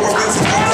go, I'm